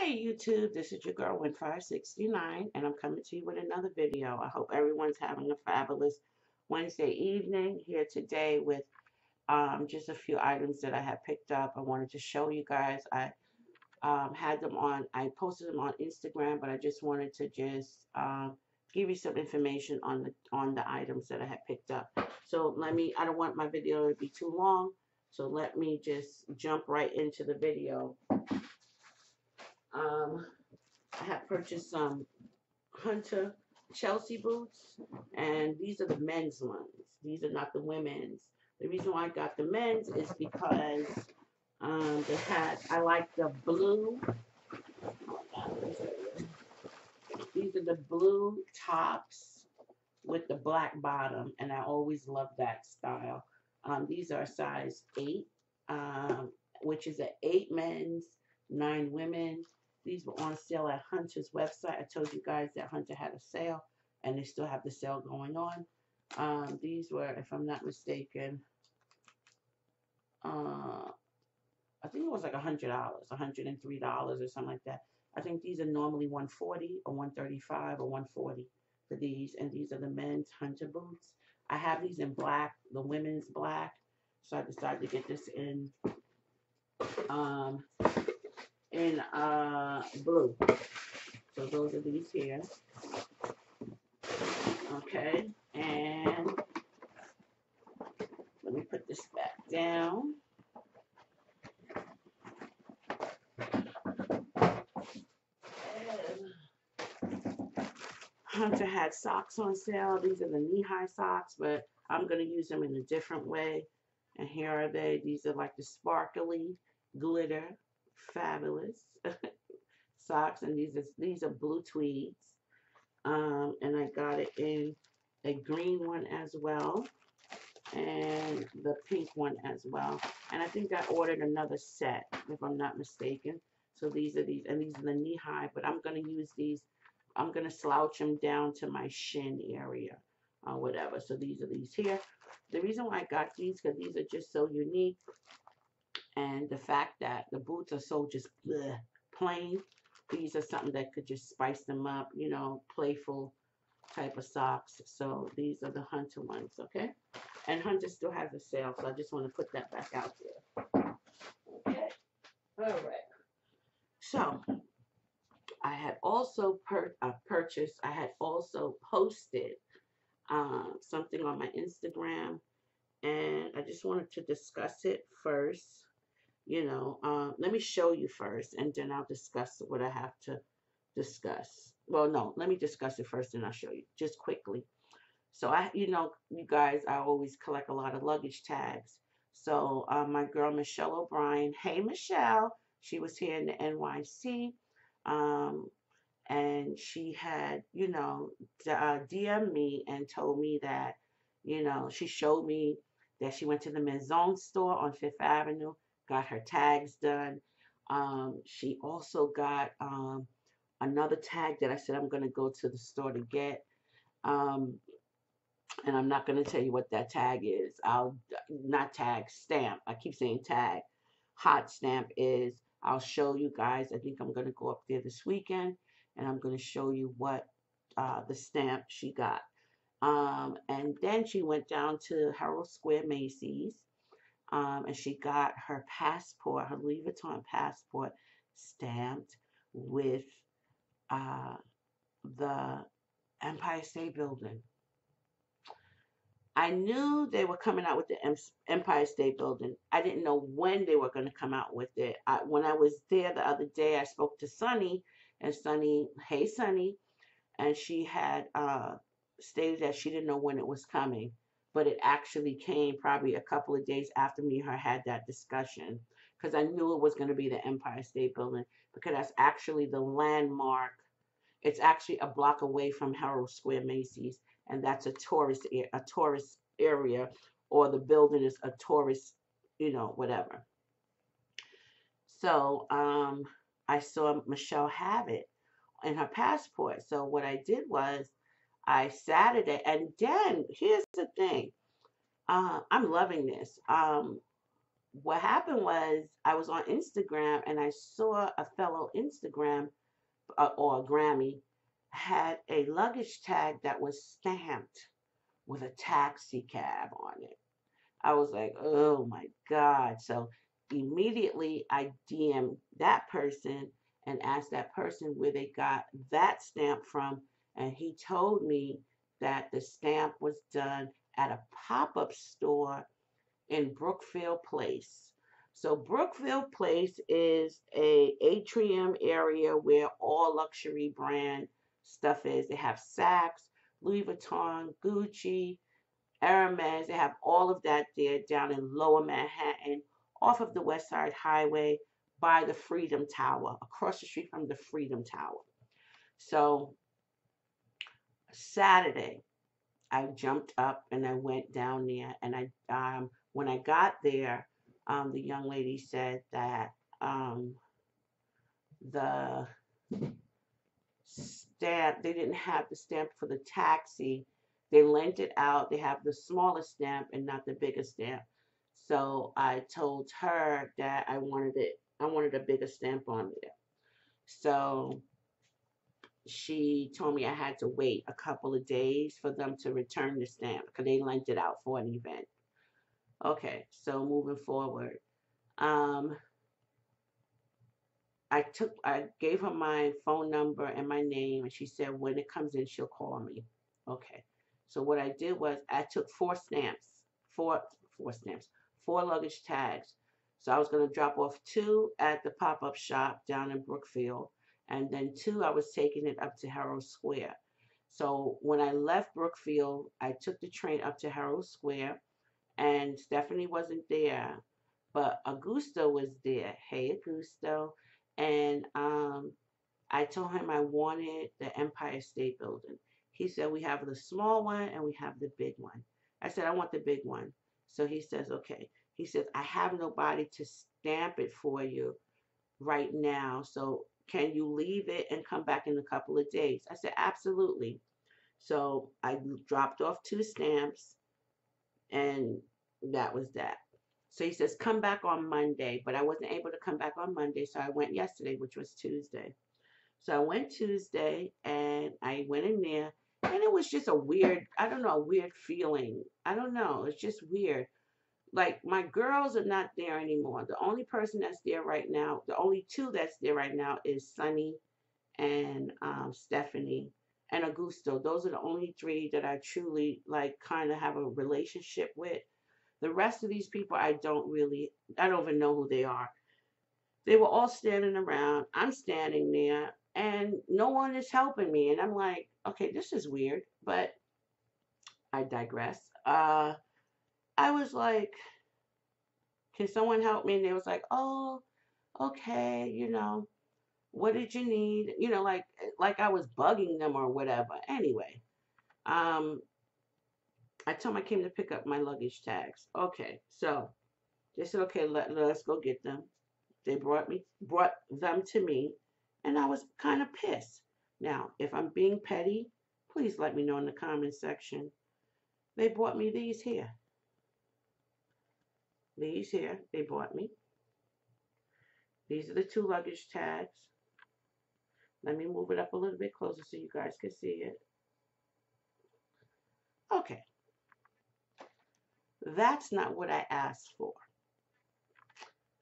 Hey YouTube, this is your girl Winfire 69 and I'm coming to you with another video. I hope everyone's having a fabulous Wednesday evening here today with um, just a few items that I have picked up. I wanted to show you guys. I um, had them on, I posted them on Instagram, but I just wanted to just um, give you some information on the on the items that I had picked up. So let me, I don't want my video to be too long, so let me just jump right into the video. Um, I have purchased some Hunter Chelsea boots, and these are the men's ones. These are not the women's. The reason why I got the men's is because um, they had, I like the blue. These are the blue tops with the black bottom, and I always love that style. Um, these are size 8, um, which is an 8 men's, 9 women's. These were on sale at Hunter's website. I told you guys that Hunter had a sale, and they still have the sale going on. Um, these were, if I'm not mistaken, uh, I think it was like a hundred dollars, a hundred and three dollars or something like that. I think these are normally 140 or 135 or 140 for these, and these are the men's Hunter boots. I have these in black, the women's black, so I decided to get this in um, in uh, blue. So those are these here. Okay, and let me put this back down. Hunter had socks on sale. These are the knee-high socks, but I'm going to use them in a different way. And here are they. These are like the sparkly glitter fabulous socks, and these are these are blue tweeds. Um, and I got it in a green one as well, and the pink one as well. And I think I ordered another set, if I'm not mistaken. So these are these, and these are the knee high, but I'm going to use these, I'm going to slouch them down to my shin area or whatever. So these are these here. The reason why I got these, because these are just so unique and the fact that the boots are so just bleh, plain these are something that could just spice them up you know playful type of socks. So these are the hunter ones okay? And hunter still has a sale so i just want to put that back out there. Okay all right. So i had also per uh, purchased i had also posted uh, something on my instagram and i just wanted to discuss it first you know, uh, let me show you first and then I'll discuss what I have to discuss. Well, no, let me discuss it first and I'll show you just quickly. So I, you know, you guys, I always collect a lot of luggage tags. So uh, my girl, Michelle O'Brien, hey, Michelle, she was here in the NYC. Um, and she had, you know, uh, DM me and told me that, you know, she showed me that she went to the Maison store on Fifth Avenue got her tags done. Um, she also got um, another tag that I said I'm going to go to the store to get. Um, and I'm not going to tell you what that tag is. I'll not tag, stamp. I keep saying tag. Hot stamp is. I'll show you guys. I think I'm going to go up there this weekend and I'm going to show you what uh, the stamp she got. Um, and then she went down to Herald Square Macy's um, and she got her passport, her Louis Vuitton passport, stamped with uh, the Empire State Building. I knew they were coming out with the Empire State Building. I didn't know when they were going to come out with it. I, when I was there the other day, I spoke to Sunny, and Sunny, hey Sunny, and she had uh, stated that she didn't know when it was coming but it actually came probably a couple of days after me and her had that discussion because I knew it was going to be the Empire State Building because that's actually the landmark. It's actually a block away from Herald Square Macy's, and that's a tourist a tourist area, or the building is a tourist, you know, whatever. So um, I saw Michelle have it in her passport. So what I did was I Saturday. And then here's the thing. Uh, I'm loving this. Um, what happened was I was on Instagram and I saw a fellow Instagram uh, or Grammy had a luggage tag that was stamped with a taxi cab on it. I was like, oh my God. So immediately I DM that person and asked that person where they got that stamp from. And he told me that the stamp was done at a pop up store in Brookfield Place. So Brookfield Place is a atrium area where all luxury brand stuff is. They have Saks, Louis Vuitton, Gucci, Hermes. They have all of that there down in Lower Manhattan, off of the West Side Highway by the Freedom Tower, across the street from the Freedom Tower. So Saturday, I jumped up and I went down there, and I um, when I got there, um, the young lady said that um, the stamp they didn't have the stamp for the taxi. They lent it out. They have the smallest stamp and not the biggest stamp. So I told her that I wanted it. I wanted a bigger stamp on there. So she told me I had to wait a couple of days for them to return the stamp because they lent it out for an event. Okay, so moving forward. Um, I took, I gave her my phone number and my name, and she said when it comes in, she'll call me. Okay, so what I did was I took four stamps, four, four stamps, four luggage tags. So I was going to drop off two at the pop-up shop down in Brookfield, and then two I was taking it up to Herald Square. So when I left Brookfield, I took the train up to Herald Square and Stephanie wasn't there, but Augusto was there. Hey, Augusto. And um, I told him I wanted the Empire State Building. He said, We have the small one and we have the big one. I said, I want the big one. So he says, Okay. He says, I have nobody to stamp it for you right now. So can you leave it and come back in a couple of days? I said, Absolutely. So I dropped off two stamps and that was that. So he says, come back on Monday, but I wasn't able to come back on Monday, so I went yesterday, which was Tuesday. So I went Tuesday and I went in there and it was just a weird, I don't know, a weird feeling. I don't know. It's just weird. Like my girls are not there anymore. The only person that's there right now, the only two that's there right now is Sunny and um, Stephanie and Augusto. Those are the only three that I truly like kind of have a relationship with. The rest of these people, I don't really, I don't even know who they are. They were all standing around. I'm standing there and no one is helping me. And I'm like, okay, this is weird, but I digress. Uh, I was like, can someone help me? And they was like, oh, okay, you know, what did you need? You know, like, like I was bugging them or whatever. Anyway, um, I told them I came to pick up my luggage tags. Okay, so they said, okay, let, let's go get them. They brought me, brought them to me, and I was kind of pissed. Now, if I'm being petty, please let me know in the comment section. They brought me these here. These here, they bought me. These are the two luggage tags. Let me move it up a little bit closer so you guys can see it. Okay. That's not what I asked for.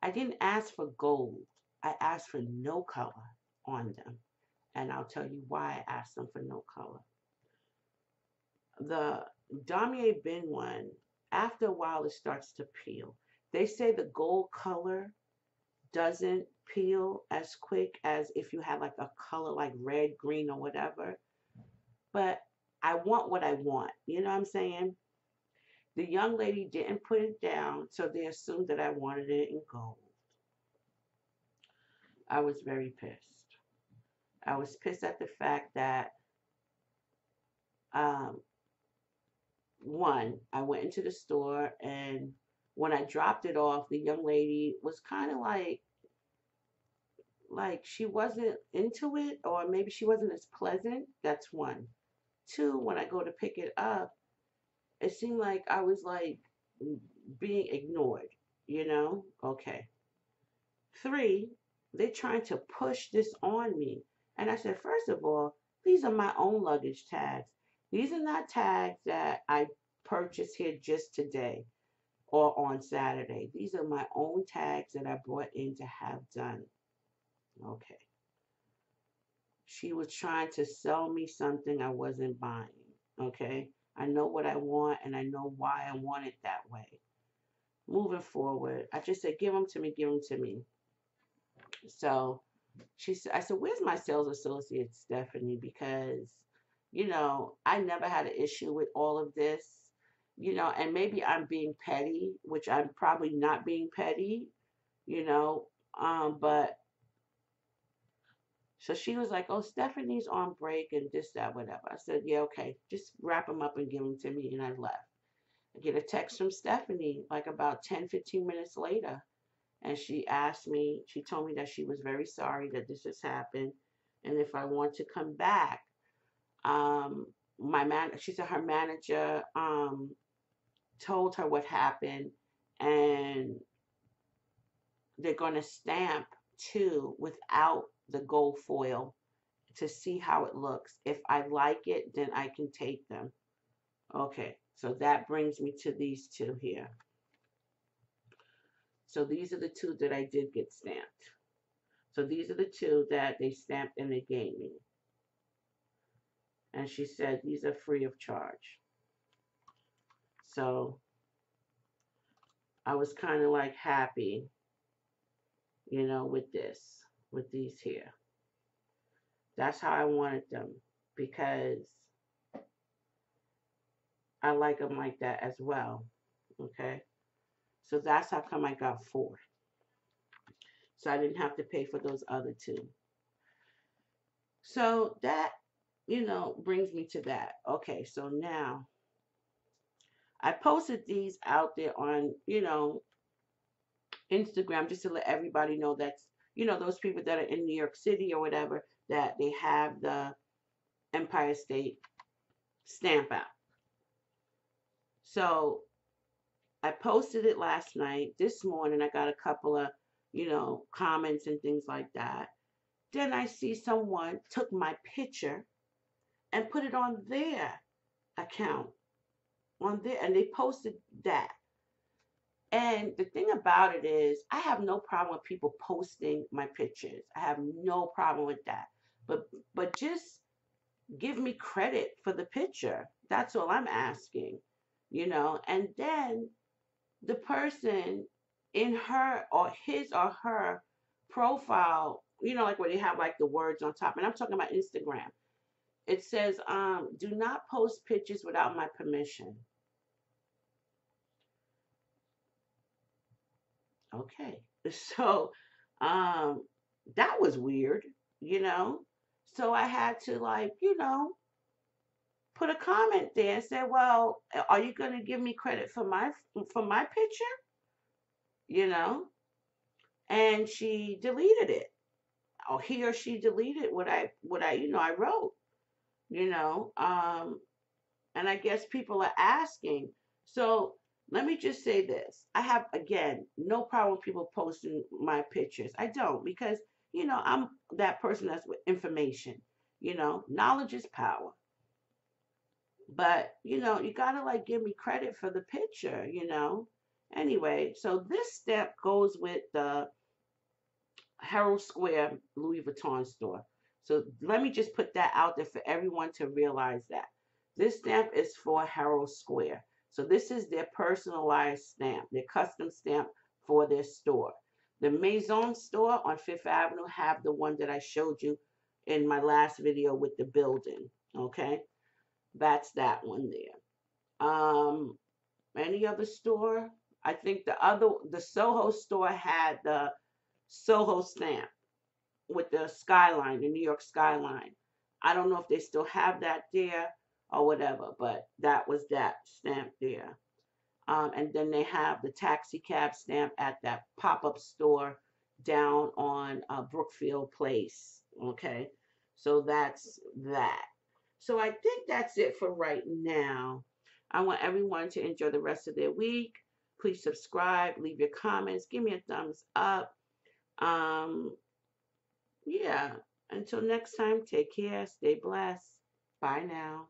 I didn't ask for gold. I asked for no color on them. And I'll tell you why I asked them for no color. The Damier Ebene one, after a while, it starts to peel. They say the gold color doesn't peel as quick as if you have like a color like red, green, or whatever. But I want what I want. You know what I'm saying? The young lady didn't put it down, so they assumed that I wanted it in gold. I was very pissed. I was pissed at the fact that, um, one, I went into the store and when I dropped it off, the young lady was kind of like, like she wasn't into it, or maybe she wasn't as pleasant. That's one. Two, when I go to pick it up, it seemed like I was like mm, being ignored. you know? Okay. Three, they're trying to push this on me. And I said, first of all, these are my own luggage tags. These are not tags that I purchased here just today or on Saturday. These are my own tags that I brought in to have done. Okay. She was trying to sell me something I wasn't buying. Okay. I know what I want and I know why I want it that way. Moving forward, I just said, give them to me, give them to me. So she said, I said, where's my sales associate, Stephanie? Because, you know, I never had an issue with all of this, you know, and maybe I'm being petty, which I'm probably not being petty, you know, um, but so she was like, oh, Stephanie's on break and this, that, whatever. I said, yeah, okay, just wrap them up and give them to me. And I left. I get a text from Stephanie like about 10, 15 minutes later and she asked me, she told me that she was very sorry that this has happened, and if I want to come back, um, my man, she said her manager um, told her what happened, and they're going to stamp too without the gold foil to see how it looks. If I like it, then I can take them. Okay, so that brings me to these two here. So these are the two that I did get stamped. So these are the two that they stamped and they gave me. And she said these are free of charge. So I was kind of like happy, you know, with this, with these here. That's how I wanted them because I like them like that as well. Okay. So that's how come I got four. So I didn't have to pay for those other two. So that, you know, brings me to that. Okay, so now I posted these out there on, you know, Instagram just to let everybody know that's, you know, those people that are in New York City or whatever, that they have the Empire State stamp out. So I posted it last night. This morning, I got a couple of, you know, comments and things like that. Then I see someone took my picture and put it on their account, on there, and they posted that. And the thing about it is, I have no problem with people posting my pictures. I have no problem with that. But but just give me credit for the picture. That's all I'm asking, you know. And then the person in her or his or her profile, you know, like where they have like the words on top, and I'm talking about Instagram. It says, um, do not post pictures without my permission. Okay. So um that was weird, you know. So I had to like, you know, put a comment there and said, "Well, are you going to give me credit for my for my picture?" You know, and she deleted it, or he or she deleted what I what I you know I wrote. You know, um, and I guess people are asking. So let me just say this: I have again no problem with people posting my pictures. I don't because you know I'm that person that's with information. You know, knowledge is power. But, you know, you got to like give me credit for the picture, you know. Anyway, so this step goes with the Herald Square Louis Vuitton store. So let me just put that out there for everyone to realize that. This stamp is for Herald Square. So this is their personalized stamp, their custom stamp for their store. The Maison store on Fifth Avenue have the one that I showed you in my last video with the building. Okay. That's that one there. Um, any other store? I think the other, the Soho store had the Soho stamp with the skyline, the New York skyline. I don't know if they still have that there or whatever, but that was that stamp there. Um, and then they have the taxi cab stamp at that pop-up store down on uh, Brookfield Place. Okay, so that's that. So I think that's it for right now. I want everyone to enjoy the rest of their week. Please subscribe, leave your comments, give me a thumbs up. Um, yeah. Until next time, take care, stay blessed. Bye now.